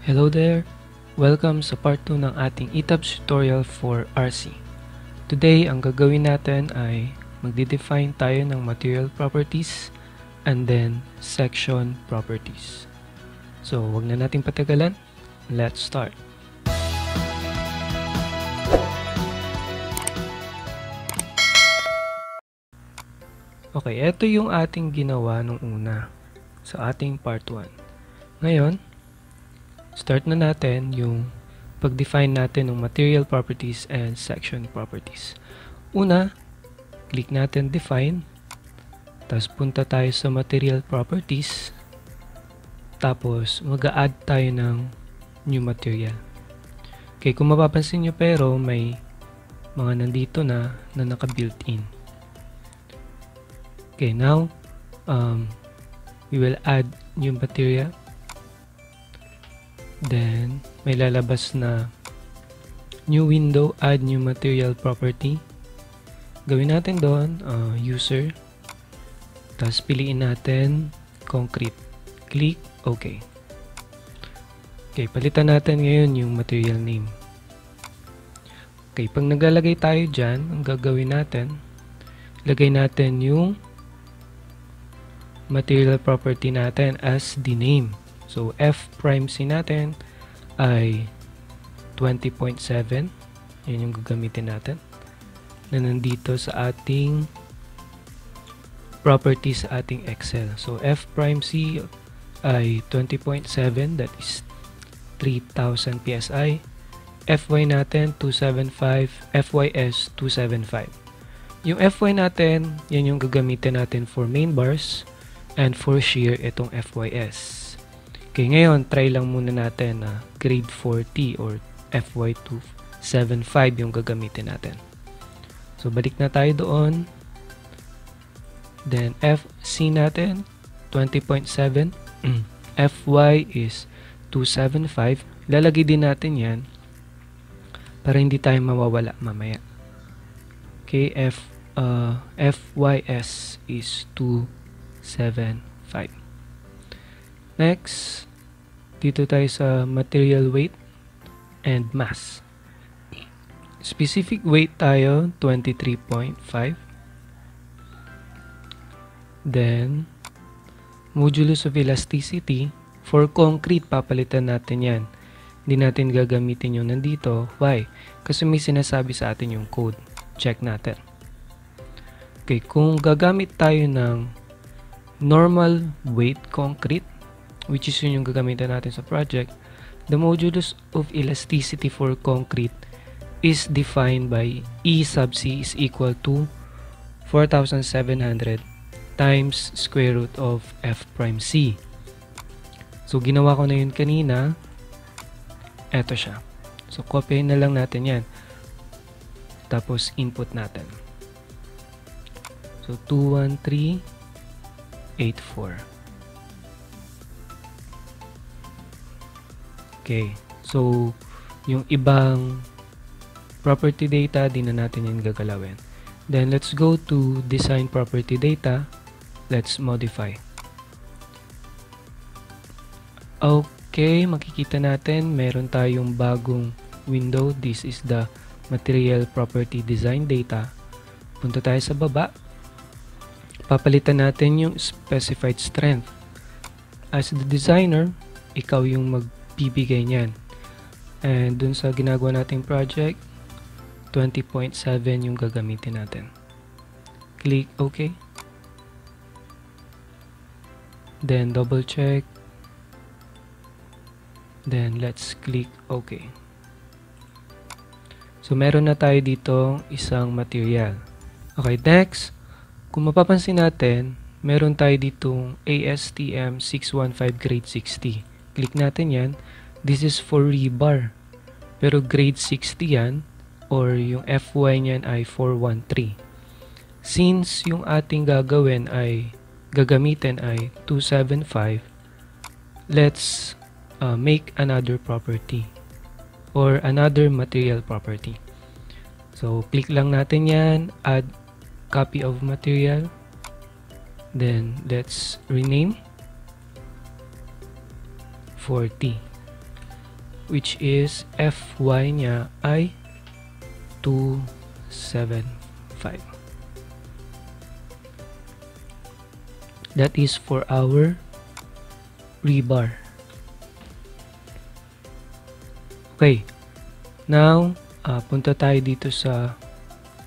Hello there! Welcome sa part 2 ng ating ETABS tutorial for RC. Today, ang gagawin natin ay magde-define tayo ng material properties and then section properties. So, wag na nating patagalan. Let's start! Okay, ito yung ating ginawa nung una sa ating part 1. Ngayon, start na natin yung pag-define natin ng material properties and section properties. Una, click natin define, tapos punta tayo sa material properties, tapos mag-add tayo ng new material. Okay, kung mapapansin nyo pero may mga nandito na na naka-built-in. Okay, now um, we will add new material. Then, may lalabas na new window, add new material property. Gawin natin doon, uh, user. Tapos piliin natin concrete. Click OK. Okay, palitan natin ngayon yung material name. Okay, pag naglalagay tayo dyan, ang gagawin natin, lagay natin yung material property natin as the name. So, F prime C natin ay 20.7. Yan yung gagamitin natin. Na nandito sa ating property sa ating Excel. So, F prime C ay 20.7. That is 3,000 PSI. FY natin 275. FYS 275. Yung FY natin, yan yung gagamitin natin for main bars and for shear itong FYS. Okay, ngayon try lang muna natin na uh, grade 40 or FY275 yung gagamitin natin. So balik na tayo doon. Then FC natin 20.7. FY is 275. Lalagay din natin yan para hindi tayo mawawala mamaya. Okay, F, uh, FYS is 2 7, 5. Next, dito tayo sa material weight and mass. Specific weight tayo, 23.5. Then, modulus of elasticity, for concrete, papalitan natin yan. Hindi natin gagamitin yung nandito. Why? Kasi may sinasabi sa atin yung code. Check natin. Okay, kung gagamit tayo ng normal weight concrete, which is yun yung gagamitin natin sa project, the modulus of elasticity for concrete is defined by E sub C is equal to 4,700 times square root of F prime C. So, ginawa ko na yun kanina. Eto siya. So, copyin na lang natin yan. Tapos, input natin. So, 213 Okay. So, yung ibang property data, di na natin yan gagalawin. Then, let's go to design property data. Let's modify. Okay, makikita natin, meron tayong bagong window. This is the material property design data. Punta tayo sa baba papalitan natin yung specified strength. As the designer, ikaw yung magbibigay niyan. And dun sa ginagawa nating project, 20.7 yung gagamitin natin. Click OK. Then double check. Then let's click OK. So meron na tayo dito isang material. Okay, next kung mapapansin natin, meron tayo ditong ASTM 615 grade 60. Click natin yan. This is for rebar. Pero grade 60 yan or yung FY niyan ay 413. Since yung ating gagawin ay gagamitin ay 275, let's uh, make another property or another material property. So, click lang natin yan, add copy of material then let's rename 40 which is Fy niya ay 275. That is for our rebar. Okay. Now, uh, punta tayo dito sa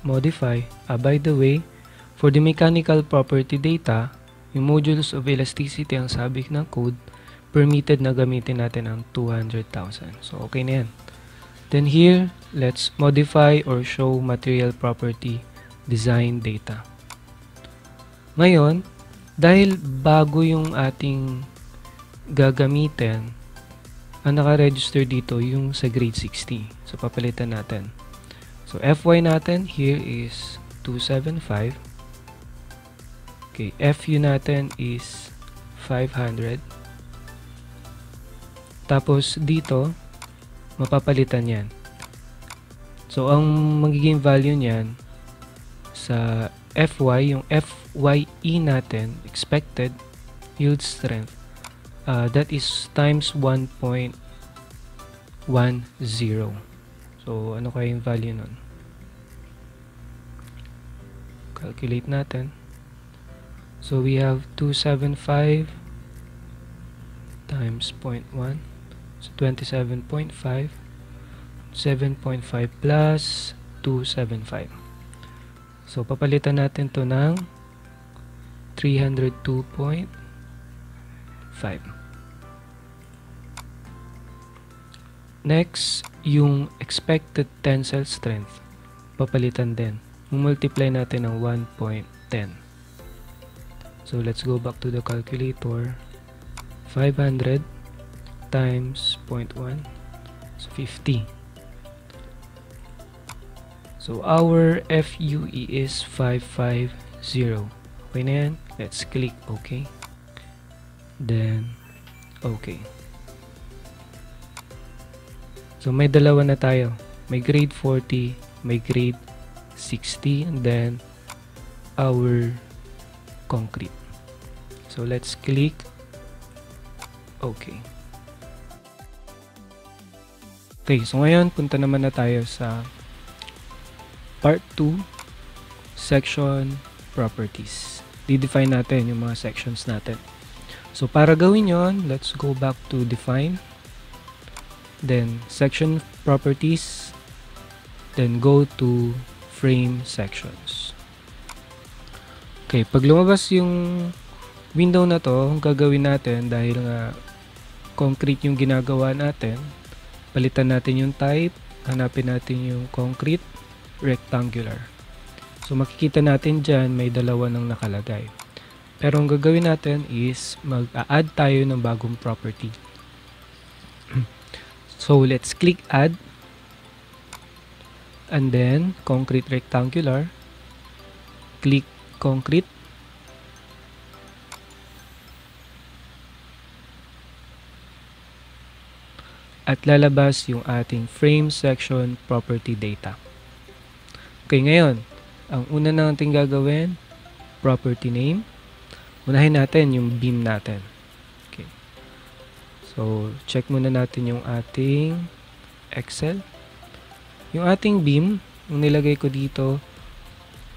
modify. Uh, by the way, for the mechanical property data, yung modules of elasticity ang sabi ng code, permitted na gamitin natin ang 200,000. So, okay na yan. Then here, let's modify or show material property design data. Ngayon, dahil bago yung ating gagamitin, ang naka-register dito yung sa grade 60. So, papalitan natin. So, FY natin here is 275. Okay, FU natin is 500. Tapos, dito, mapapalitan yan. So, ang magiging value niyan sa FY, yung FYE natin, expected yield strength, uh, that is times 1.10. So, ano kaya yung value nun? Calculate natin. So, we have 275 times 0.1. So, 27.5. 7.5 plus 275. So, papalitan natin to ng 302.5. Next, yung expected tensile strength, papalitan din. Multiply natin ng 1.10. So, let's go back to the calculator. 500 times 0.1 so 50. So, our FUE is 550. Okay na. Let's click OK. Then, OK. So, may dalawa na tayo. May grade 40, may grade 60, and then our concrete. So, let's click OK. Okay, so ngayon, punta naman na tayo sa Part 2, Section Properties. Didefine natin yung mga sections natin. So, para gawin yon, let's go back to define. Then, section properties. Then, go to frame sections. Okay, pag lumabas yung window na to, ang gagawin natin dahil nga concrete yung ginagawa natin, palitan natin yung type, hanapin natin yung concrete, rectangular. So makikita natin dyan may dalawa nang nakalagay. Pero ang gagawin natin is mag-add tayo ng bagong property. so let's click add and then concrete rectangular click concrete at lalabas yung ating frame section property data. Okay, ngayon, ang una natin gagawin, property name. Unahin natin yung beam natin. Okay. So, check muna natin yung ating Excel. Yung ating beam, yung nilagay ko dito,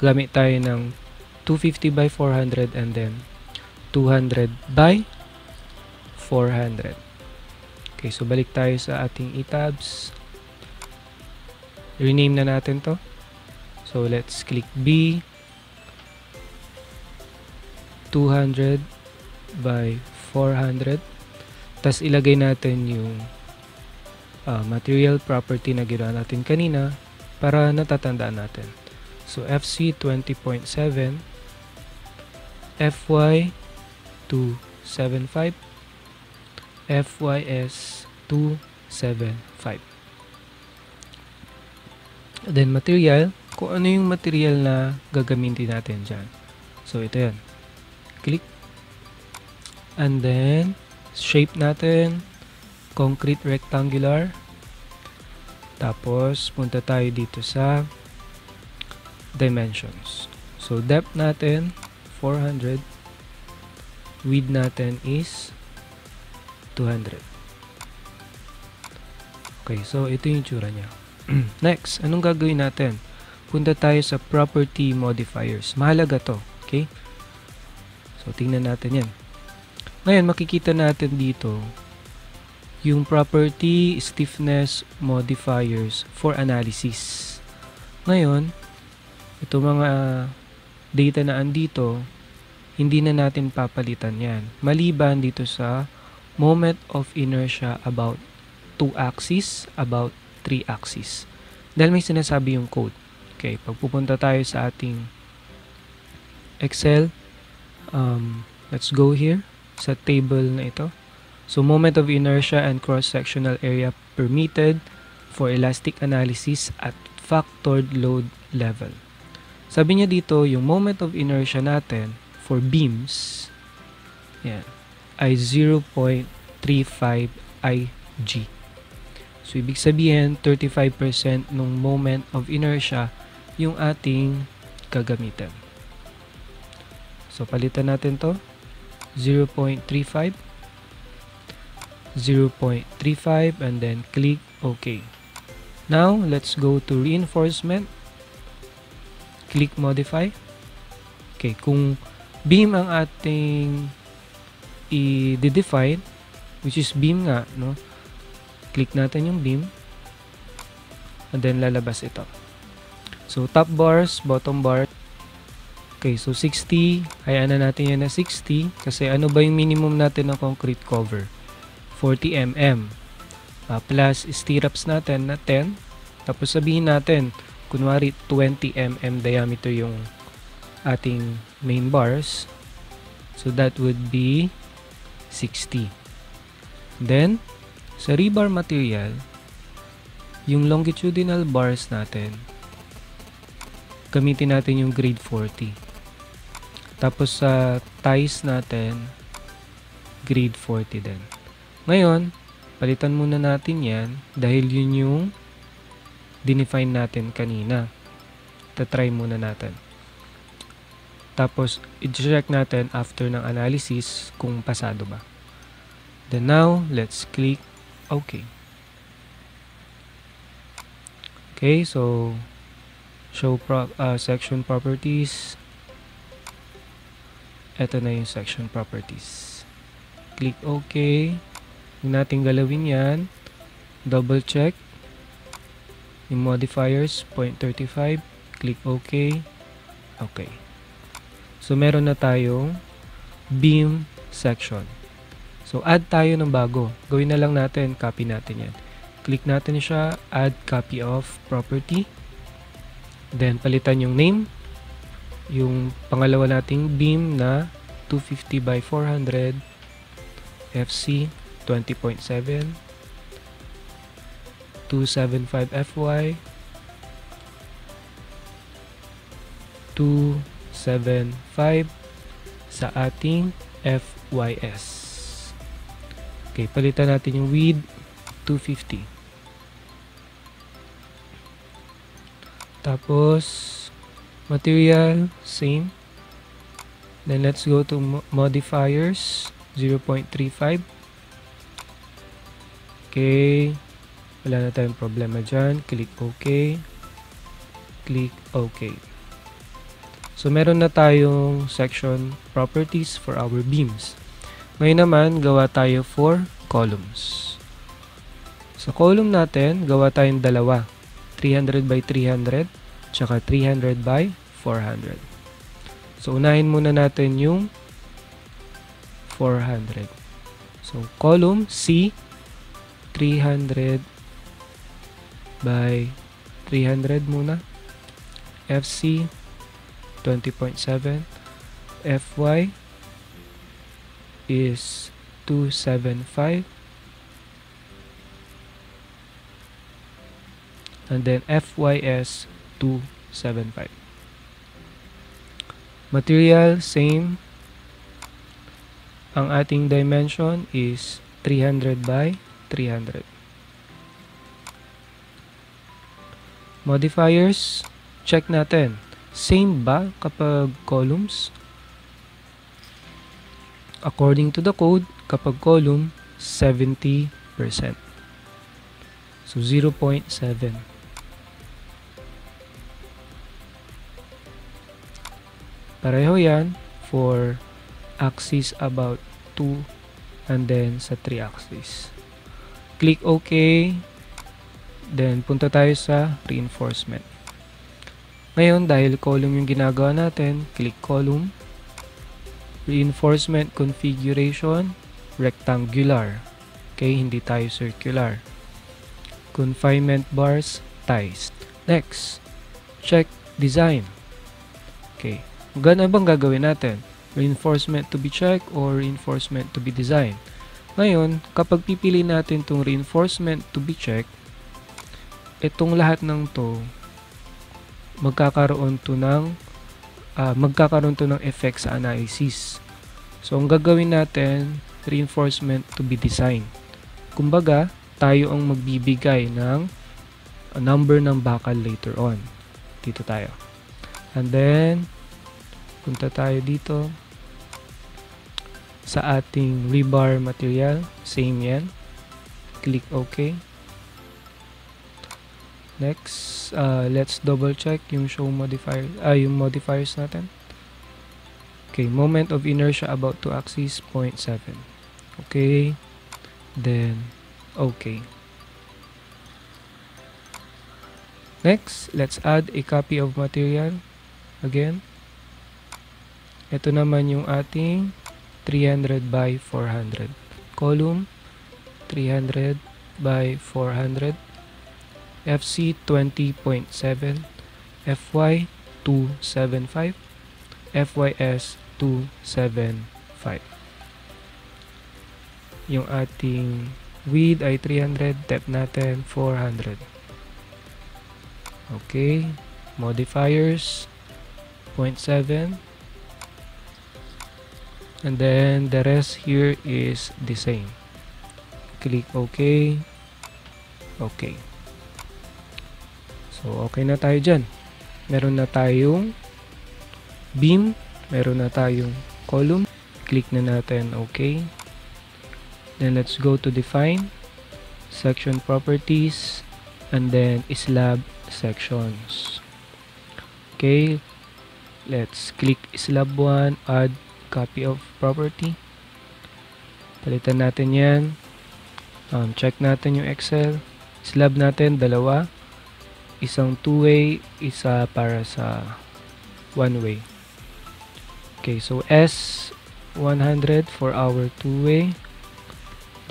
gamit tayo ng 250 by 400 and then 200 by 400. Okay, so balik tayo sa ating e-tabs. Rename na natin to. So let's click B 200 by 400 tas ilagay natin yung uh, material property na ginawa natin kanina para natatandaan natin. So FC 20.7 FY 275 FYS 275 Then material kung ano yung material na gagamitin natin dyan. So, ito yan. Click. And then, shape natin, concrete rectangular. Tapos, punta tayo dito sa dimensions. So, depth natin, 400. Width natin is 200. Okay, so ito yung tsura niya. Next, anong gagawin natin? Punta tayo sa property modifiers. Mahalaga to, okay? So, tingnan natin yan. Ngayon, makikita natin dito yung property stiffness modifiers for analysis. Ngayon, ito mga data na andito, hindi na natin papalitan yan. Maliban dito sa moment of inertia about 2 axis, about 3 axis. Dahil may sinasabi yung code. Okay, pagpupunta tayo sa ating Excel, um, let's go here sa table na ito. So, moment of inertia and cross-sectional area permitted for elastic analysis at factored load level. Sabi niya dito, yung moment of inertia natin for beams yan, ay 0.35 IG. So, ibig sabihin, 35% ng moment of inertia yung ating gagamitin. So, palitan natin to. 0.35 0.35 and then click OK. Now, let's go to reinforcement. Click modify. Okay, kung beam ang ating i-define, which is beam nga, no? Click natin yung beam. And then lalabas ito. So, top bars, bottom bar. Okay, so 60. Hayaan na natin yan na 60. Kasi ano ba yung minimum natin ng concrete cover? 40 mm. Uh, plus stirrups natin na 10. Tapos sabihin natin, kunwari 20 mm diameter yung ating main bars. So that would be 60. Then, sa rebar material, yung longitudinal bars natin, gamitin natin yung grade 40. Tapos sa ties natin, grade 40 din. Ngayon, palitan muna natin yan dahil yun yung dinefine natin kanina. Tatry muna natin. Tapos, i-check natin after ng analysis kung pasado ba. Then now, let's click OK. Okay, so show pro uh, section properties. Ito na yung section properties. Click OK. Huwag natin galawin yan. Double check. Yung modifiers 0.35 click OK. Okay so meron na tayong beam section. So add tayo ng bago. Gawin na lang natin copy natin yan. Click natin siya add copy of property. Then, palitan yung name. Yung pangalawa nating beam na 250 by 400 FC 20.7 275 FY 275 sa ating FYS. Okay, palitan natin yung width 250. Tapos, material, same. Then, let's go to mo modifiers, 0.35. Okay. Wala na tayong problema dyan. Click OK. Click OK. So, meron na tayong section properties for our beams. Ngayon naman, gawa tayo for columns. Sa column natin, gawa tayong dalawa. 300 by 300 tsaka 300 by 400. So, unahin muna natin yung 400. So, column C, 300 by 300 muna. FC, 20.7. FY is 275. and then FYS 275. Material, same. Ang ating dimension is 300 by 300. Modifiers, check natin. Same ba kapag columns? According to the code, kapag column, 70%. So 0.7. Pareho yan for axis about 2 and then sa 3 axis. Click OK. Then punta tayo sa reinforcement. Ngayon, dahil column yung ginagawa natin, click column, reinforcement configuration, rectangular. Okay, hindi tayo circular. Confinement bars, ties. Next, check design. Okay, gano'n bang gagawin natin? Reinforcement to be checked or reinforcement to be designed? Ngayon, kapag pipili natin itong reinforcement to be checked, itong lahat ng to magkakaroon to ng uh, magkakaroon to ng effect sa analysis. So, ang gagawin natin, reinforcement to be designed. Kumbaga, tayo ang magbibigay ng number ng bakal later on. Dito tayo. And then, punta tayo dito sa ating rebar material. Same yan. Click OK. Next, uh, let's double check yung show modifier, ah, yung modifiers natin. Okay, moment of inertia about to axis 0.7. Okay, then, okay. Next, let's add a copy of material. Again, ito naman yung ating 300 by 400. Column, 300 by 400. FC 20.7, FY 275, FYS 275. Yung ating width ay 300, depth natin 400. Okay, modifiers 0.7 and then the rest here is the same. Click OK. Okay. So, okay na tayo dyan. Meron na tayong beam. Meron na tayong column. Click na natin OK. Then, let's go to define. Section properties. And then, slab sections. Okay. Let's click slab 1. Add copy of property. Palitan natin yan. Um, check natin yung Excel. Slab natin, dalawa isang two-way, isa para sa one-way. Okay, so S 100 for our two-way.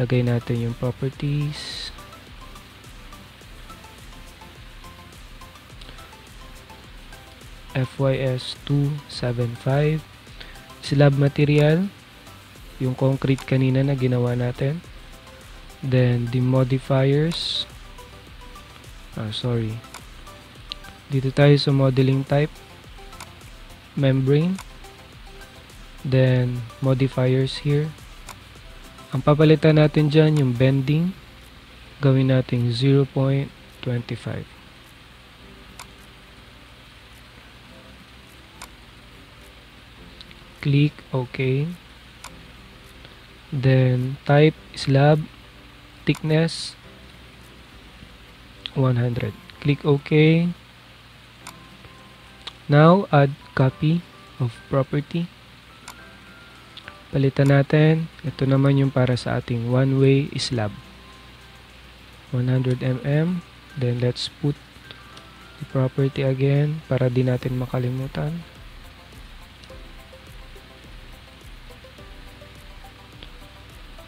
Lagay natin yung properties. FYS 275. Slab material, yung concrete kanina na ginawa natin. Then, the modifiers. Ah, sorry dito tayo sa modeling type. Membrane. Then modifiers here. Ang papalitan natin dyan yung bending. Gawin natin 0.25 click OK. Then type slab thickness 100 click OK Now, add copy of property. Palitan natin. Ito naman yung para sa ating one-way slab. 100 mm. Then, let's put the property again para di natin makalimutan.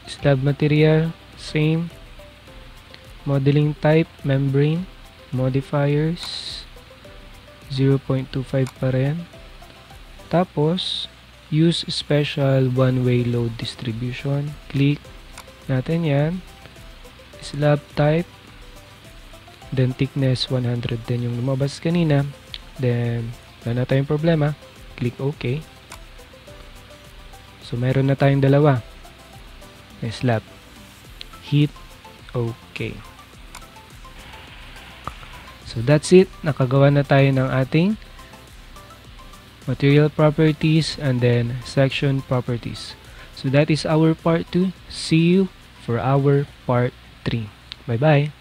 Slab material, same. Modeling type, membrane. Modifiers, 0.25 pa rin. Tapos, use special one-way load distribution. Click natin yan. Slab type. Then, thickness 100 din yung lumabas kanina. Then, wala na tayong problema. Click OK. So, meron na tayong dalawa. May slab. Hit OK. So that's it. Nakagawa na tayo ng ating material properties and then section properties. So that is our part 2. See you for our part 3. Bye-bye.